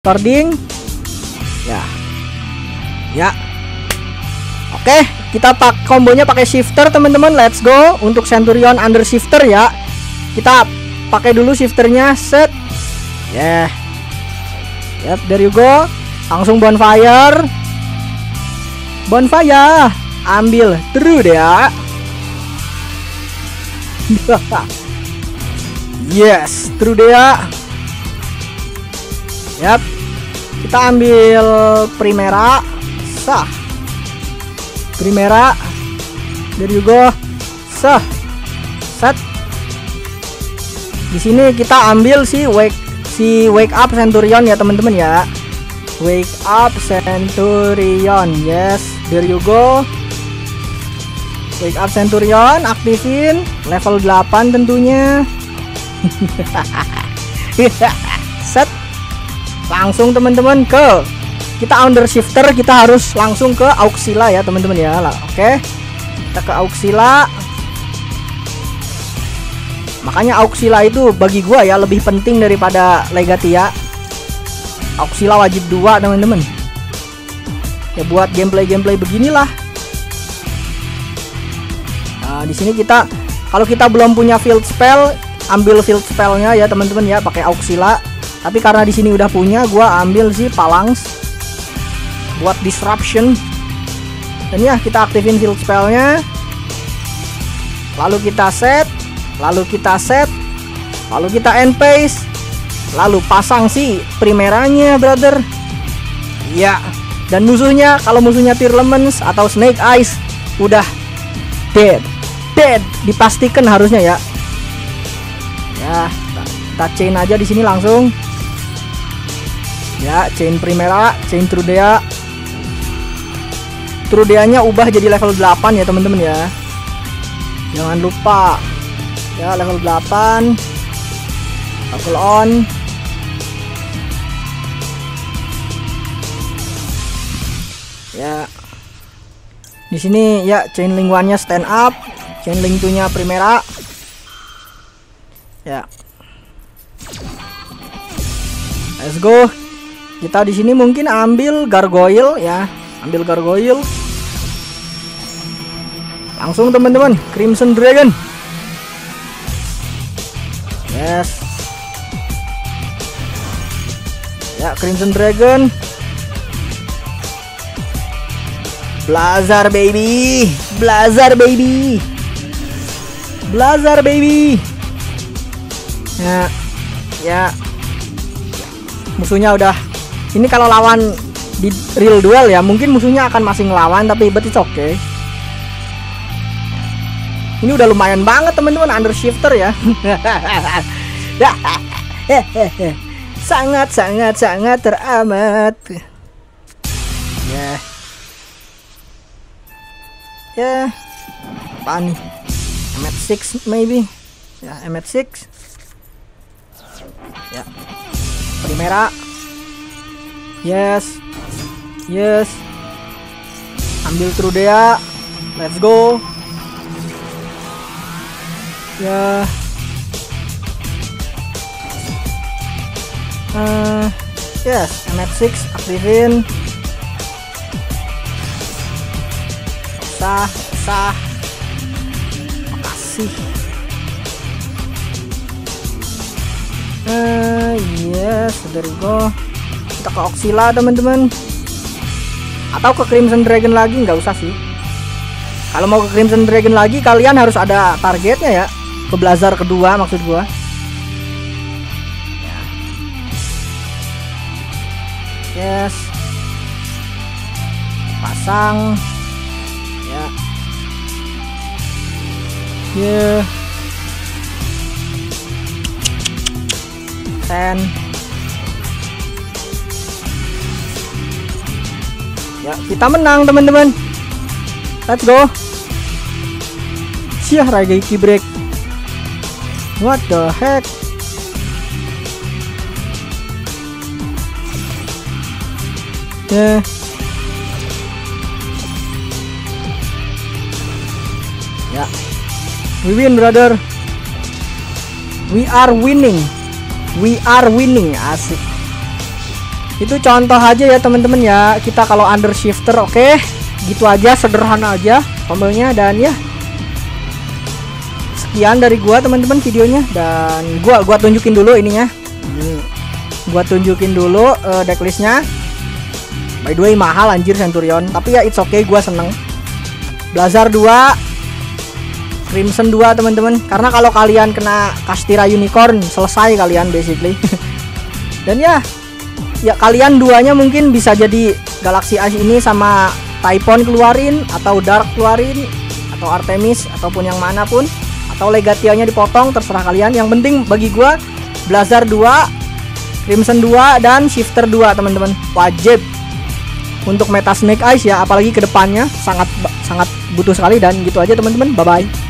Tording. Ya. Ya. Oke, kita pak kombonya pakai shifter teman-teman. Let's go untuk Centurion under shifter ya. Kita pakai dulu shifternya set. Ya. Yeah. Yap, there you go. Langsung bonfire. Bonfire. Ambil terus ya. yes, true dia. Yap. Kita ambil Primera. Sah. Primera. There you go. Sah. Set. Di sini kita ambil si wake si wake up Centurion ya teman-teman ya. Wake up Centurion. Yes, there you go. Wake up Centurion aktifin level 8 tentunya. Set langsung teman-teman ke kita under shifter kita harus langsung ke auxila ya teman-teman ya. Lah oke. Okay. kita ke auxila. Makanya auxila itu bagi gua ya lebih penting daripada legatia. Auxila wajib dua teman-teman. Ya buat gameplay gameplay beginilah. Nah di sini kita kalau kita belum punya field spell ambil field spellnya ya teman-teman ya pakai auxila tapi karena di sini udah punya gua ambil sih palangs buat disruption. Dan ya kita aktifin field spellnya. Lalu kita set lalu kita set lalu kita end pace lalu pasang si primeranya brother. Ya dan musuhnya kalau musuhnya Lemons atau Snake Eyes udah dead. Dead dipastikan harusnya ya. Ya kita chain aja di sini langsung ya chain primera chain trudea. Trudeanya ubah jadi level 8 ya teman-teman ya. Jangan lupa. Ya level 8 level on. Ya. Di sini ya chain link one nya stand up. Chain link 2 nya primera. Ya. Let's go kita di sini mungkin ambil gargoyle ya. Ambil gargoyle. Langsung teman-teman. Crimson dragon. Yes. Ya crimson dragon. Blazar baby. Blazar baby. Blazar baby. Ya. Ya. Musuhnya udah ini kalau lawan di real duel ya mungkin musuhnya akan masih ngelawan tapi but it's okay. Ini udah lumayan banget teman-teman under shifter ya. Sangat sangat sangat teramat. Ya. Ya. Apa nih? M6 maybe. Ya M6 ya. Primera Yes. Yes. Ambil Trudea. Let's go. Ya. Uh, yes, MF6 aktifin. Sah, sah. Makasih. Uh, yes, there go kita ke Oxila teman-teman. Atau ke Crimson Dragon lagi nggak usah sih. Kalau mau ke Crimson Dragon lagi kalian harus ada targetnya ya. Ke Blazar kedua maksud gua. Yes. Pasang. Ya. Yeah ten ya kita menang teman-teman. Let's go. Siah Raigeki break. What the heck? Ya. Yeah. ya. We win brother. We are winning. We are winning asik itu contoh aja ya teman-teman ya. Kita kalau under shifter oke. Okay? gitu aja sederhana aja tombelnya dan ya. Sekian dari gua teman-teman videonya. Dan gua gua tunjukin dulu ininya. Gua tunjukin dulu uh, decklistnya. By the way mahal anjir Centurion. Tapi ya it's okay gua seneng. Blazar 2 Crimson 2 teman-teman. Karena kalau kalian kena Castira Unicorn selesai kalian basically. Dan ya ya kalian duanya mungkin bisa jadi Galaxy Ace ini sama Typhon keluarin atau Dark keluarin atau Artemis ataupun yang mana pun atau Legatianya dipotong terserah kalian. Yang penting bagi gua Blazar 2 Crimson 2 dan Shifter 2 teman-teman. Wajib untuk meta Snake Eyes ya apalagi ke depannya sangat sangat butuh sekali dan gitu aja teman-teman. Bye bye